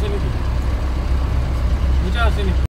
से निकलो मुझे से निकलो